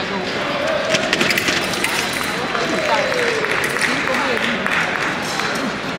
I go